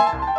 Bye.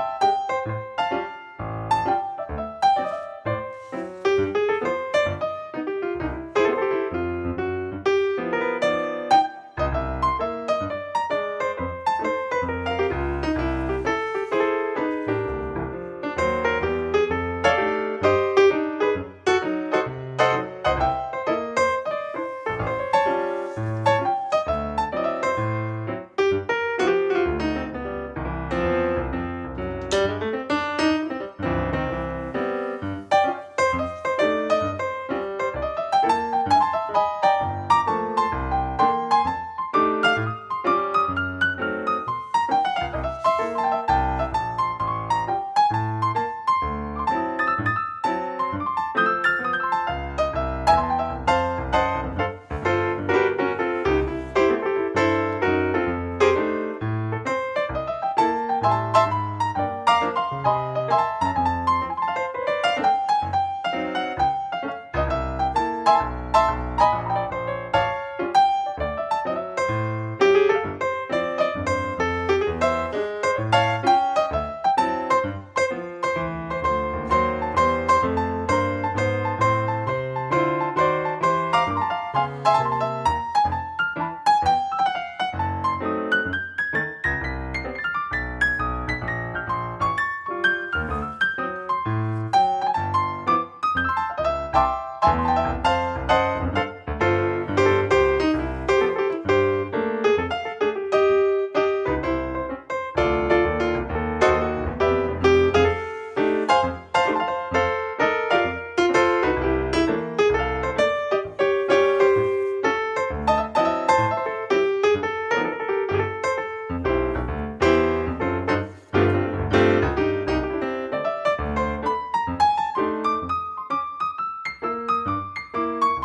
Thank you.